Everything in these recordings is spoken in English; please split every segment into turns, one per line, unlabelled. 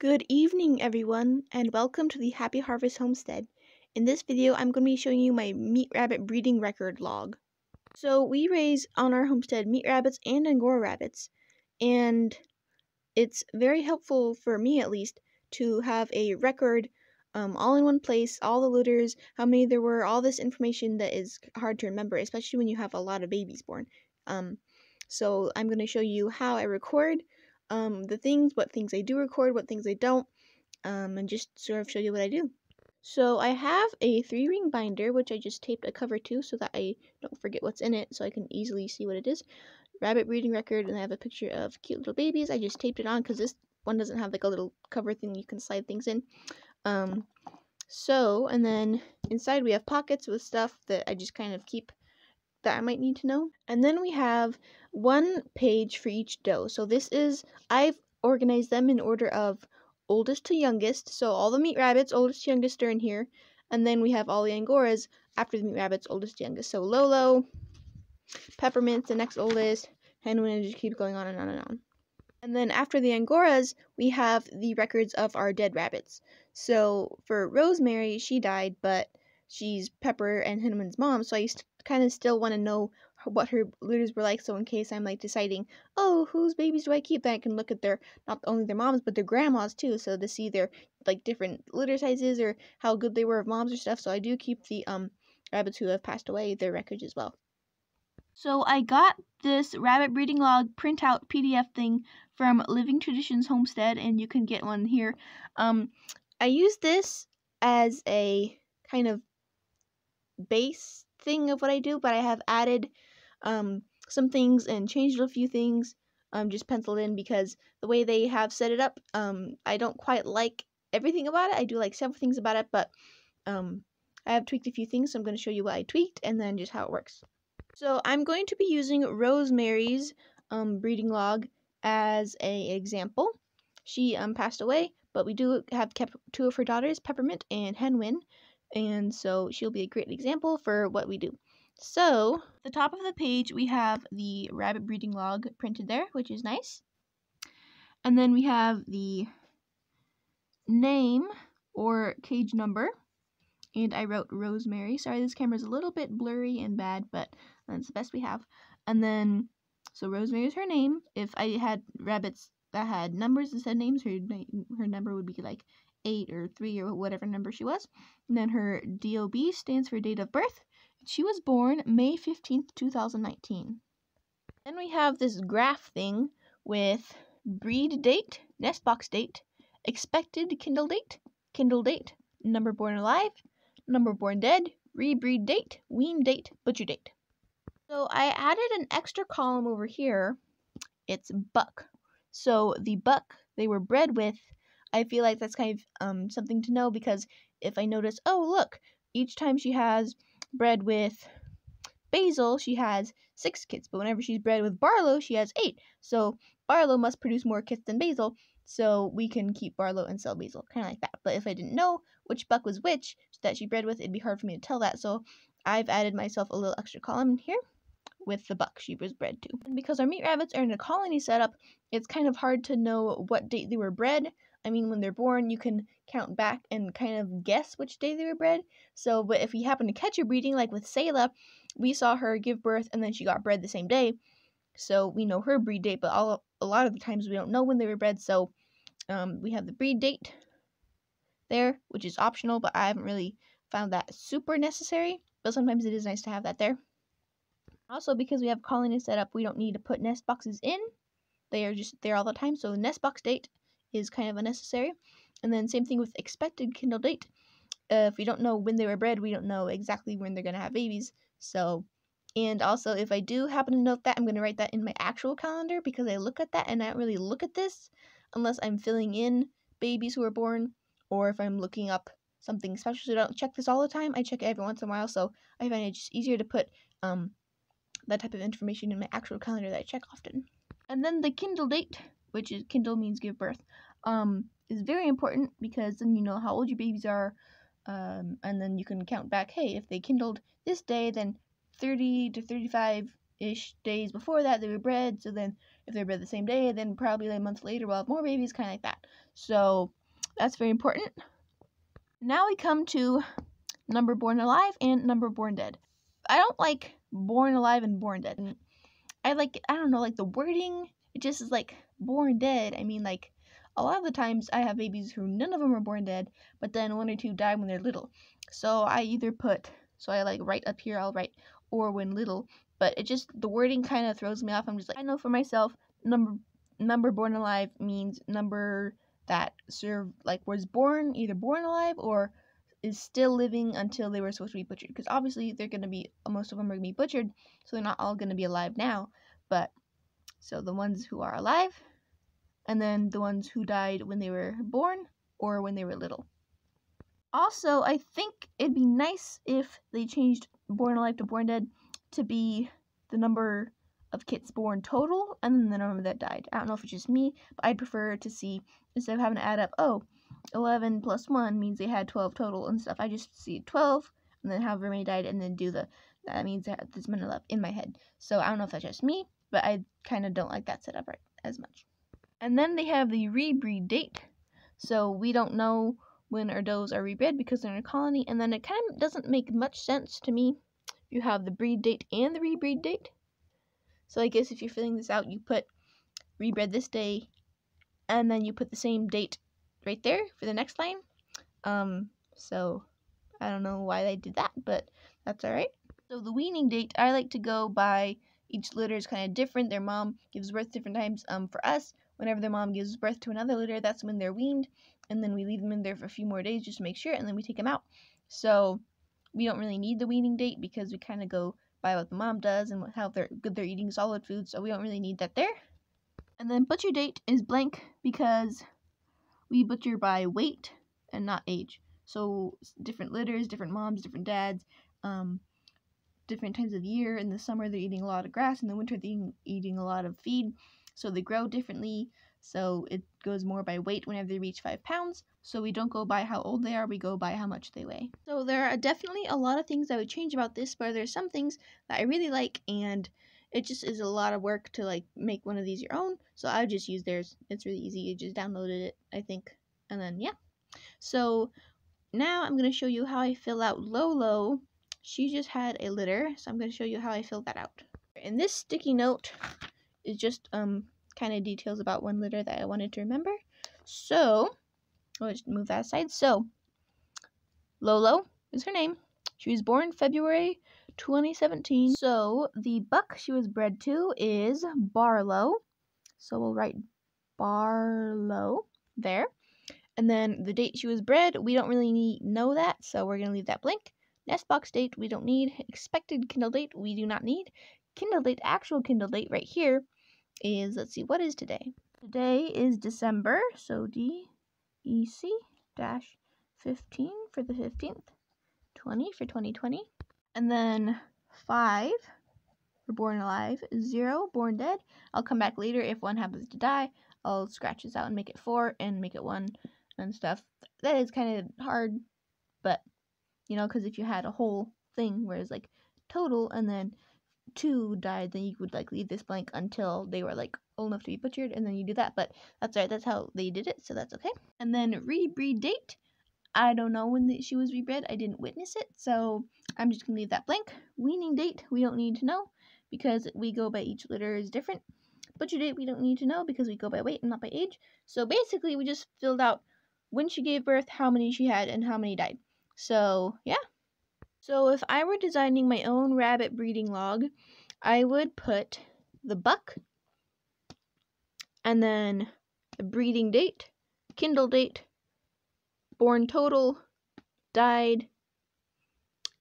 Good evening everyone and welcome to the Happy Harvest Homestead. In this video I'm going to be showing you my meat rabbit breeding record log. So we raise on our homestead meat rabbits and Angora rabbits and it's very helpful for me at least to have a record um, all in one place, all the litters, how many there were, all this information that is hard to remember, especially when you have a lot of babies born. Um, so I'm going to show you how I record um, the things, what things I do record, what things I don't, um, and just sort of show you what I do. So I have a three ring binder, which I just taped a cover to so that I don't forget what's in it, so I can easily see what it is. Rabbit breeding record, and I have a picture of cute little babies. I just taped it on because this one doesn't have like a little cover thing you can slide things in. Um, so, and then inside we have pockets with stuff that I just kind of keep that I might need to know. And then we have one page for each doe. So this is, I've organized them in order of oldest to youngest. So all the meat rabbits, oldest to youngest, are in here. And then we have all the Angoras after the meat rabbits, oldest to youngest. So Lolo, Peppermint's the next oldest, and we just keep going on and on and on. And then after the Angoras, we have the records of our dead rabbits. So for Rosemary, she died, but she's Pepper and Hinneman's mom, so I kind of still want to know what her litters were like. So in case I'm like deciding, oh, whose babies do I keep, then I can look at their not only their moms but their grandmas too, so to see their like different litter sizes or how good they were of moms or stuff. So I do keep the um rabbits who have passed away their records as well. So I got this rabbit breeding log printout PDF thing from Living Traditions Homestead, and you can get one here. Um, I use this as a kind of base thing of what I do, but I have added um, some things and changed a few things, um, just penciled in because the way they have set it up, um, I don't quite like everything about it. I do like several things about it, but um, I have tweaked a few things, so I'm going to show you what I tweaked and then just how it works. So I'm going to be using Rosemary's um, breeding log as a example. She um, passed away, but we do have kept two of her daughters, Peppermint and Henwin, and so she'll be a great example for what we do. So, the top of the page, we have the rabbit breeding log printed there, which is nice. And then we have the name or cage number. And I wrote Rosemary. Sorry, this camera's a little bit blurry and bad, but that's the best we have. And then, so Rosemary is her name. If I had rabbits that had numbers instead of names, her her number would be like eight or three or whatever number she was. And then her DOB stands for date of birth. She was born May 15th, 2019. Then we have this graph thing with breed date, nest box date, expected kindle date, kindle date, number born alive, number born dead, rebreed date, wean date, butcher date. So I added an extra column over here. It's buck. So the buck they were bred with, I feel like that's kind of um, something to know because if I notice, oh look, each time she has bred with Basil, she has six kits, but whenever she's bred with Barlow, she has eight. So Barlow must produce more kits than Basil, so we can keep Barlow and sell Basil, kind of like that. But if I didn't know which buck was which that she bred with, it'd be hard for me to tell that. So I've added myself a little extra column here with the buck she was bred to. And because our meat rabbits are in a colony setup, it's kind of hard to know what date they were bred. I mean, when they're born, you can count back and kind of guess which day they were bred. So, but if we happen to catch a breeding, like with Sayla, we saw her give birth and then she got bred the same day. So we know her breed date, but all, a lot of the times we don't know when they were bred. So um, we have the breed date there, which is optional, but I haven't really found that super necessary. But sometimes it is nice to have that there. Also, because we have colony set up, we don't need to put nest boxes in. They are just there all the time. So nest box date is kind of unnecessary. And then same thing with expected kindle date. Uh, if we don't know when they were bred, we don't know exactly when they're going to have babies. So, and also if I do happen to note that, I'm going to write that in my actual calendar because I look at that and I don't really look at this unless I'm filling in babies who are born or if I'm looking up something special. So I don't check this all the time. I check it every once in a while. So I find it just easier to put um, that type of information in my actual calendar that I check often. And then the Kindle date, which is Kindle means give birth, um, is very important because then you know how old your babies are, um, and then you can count back. Hey, if they kindled this day, then 30 to 35 ish days before that they were bred. So then if they're bred the same day, then probably a month later we'll have more babies, kind of like that. So that's very important. Now we come to number born alive and number born dead. I don't like born alive and born dead. I like I don't know like the wording. It just is like born dead. I mean like a lot of the times I have babies who none of them are born dead, but then one or two die when they're little. So I either put so I like write up here I'll write or when little, but it just the wording kind of throws me off. I'm just like I know for myself number number born alive means number that serve like was born either born alive or is still living until they were supposed to be butchered because obviously they're going to be most of them are going to be butchered so they're not all going to be alive now but so the ones who are alive and then the ones who died when they were born or when they were little also i think it'd be nice if they changed born alive to born dead to be the number of kits born total and then the number that died i don't know if it's just me but i'd prefer to see instead of having to add up oh 11 plus 1 means they had 12 total and stuff. I just see 12 and then however many died and then do the, that means there's many left in my head. So I don't know if that's just me, but I kind of don't like that setup right as much. And then they have the rebreed date. So we don't know when our does are rebred because they're in a colony. And then it kind of doesn't make much sense to me. You have the breed date and the rebreed date. So I guess if you're filling this out, you put rebred this day and then you put the same date right there for the next line. Um, so I don't know why they did that, but that's alright. So the weaning date, I like to go by each litter is kind of different. Their mom gives birth different times. Um, for us, whenever their mom gives birth to another litter, that's when they're weaned, and then we leave them in there for a few more days just to make sure, and then we take them out. So we don't really need the weaning date because we kind of go by what the mom does and how they're good they're eating solid food, so we don't really need that there. And then butcher date is blank because we butcher by weight and not age. So different litters, different moms, different dads, um, different times of year. In the summer, they're eating a lot of grass. In the winter, they're eating a lot of feed. So they grow differently. So it goes more by weight whenever they reach five pounds. So we don't go by how old they are, we go by how much they weigh. So there are definitely a lot of things I would change about this, but there's some things that I really like and it just is a lot of work to like make one of these your own. So I just use theirs. It's really easy. You just downloaded it, I think. And then yeah. So now I'm going to show you how I fill out Lolo. She just had a litter, so I'm going to show you how I fill that out. And this sticky note is just um kind of details about one litter that I wanted to remember. So, I'll just move that aside. So, Lolo is her name. She was born February 2017. So the buck she was bred to is Barlow. So we'll write Barlow there. And then the date she was bred, we don't really need know that, so we're going to leave that blank. Nest box date, we don't need. Expected Kindle date, we do not need. Kindle date, actual Kindle date right here is, let's see, what is today? Today is December, so D-E-C dash 15 for the 15th, 20 for 2020. And then 5 for born alive, 0 born dead. I'll come back later if one happens to die. I'll scratch this out and make it 4 and make it 1 and stuff. That is kind of hard, but you know, because if you had a whole thing where it's like total and then two died, then you would like leave this blank until they were like old enough to be butchered, and then you do that. But that's right, that's how they did it, so that's okay. And then rebreed date. I don't know when the, she was rebred. I didn't witness it, so I'm just to leave that blank. Weaning date, we don't need to know because we go by each litter is different. Butcher date, we don't need to know because we go by weight and not by age. So basically, we just filled out when she gave birth, how many she had, and how many died. So, yeah. So if I were designing my own rabbit breeding log, I would put the buck, and then the breeding date, kindle date, born total, died,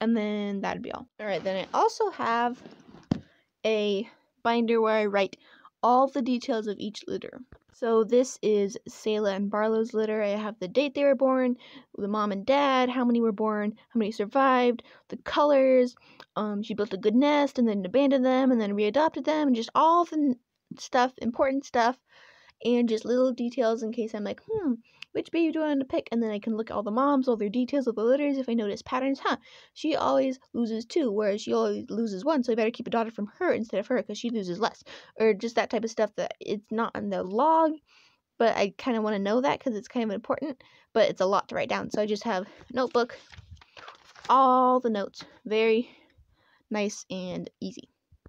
and then that'd be all. Alright, then I also have a binder where I write all the details of each litter. So this is Selah and Barlow's litter. I have the date they were born, the mom and dad, how many were born, how many survived, the colors. Um, she built a good nest and then abandoned them and then readopted them, and just all the stuff, important stuff, and just little details in case I'm like, hmm, which baby do I want to pick? And then I can look at all the moms, all their details of the litters. If I notice patterns, huh, she always loses two, whereas she always loses one, so I better keep a daughter from her instead of her because she loses less. Or just that type of stuff that it's not in the log, but I kind of want to know that because it's kind of important, but it's a lot to write down. So I just have notebook, all the notes. Very nice and easy.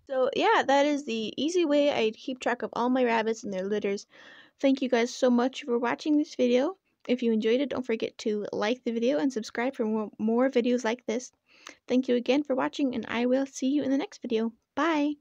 So yeah, that is the easy way I keep track of all my rabbits and their litters. Thank you guys so much for watching this video. If you enjoyed it, don't forget to like the video and subscribe for more, videos like this. Thank you again for watching, and I will see you in the next video. Bye!